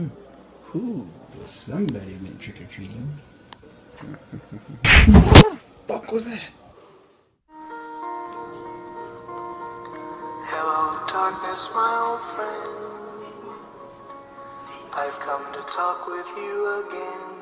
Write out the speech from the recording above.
Hmm. Ooh, somebody went trick or treating. fuck was that? Hello, darkness, my old friend. I've come to talk with you again.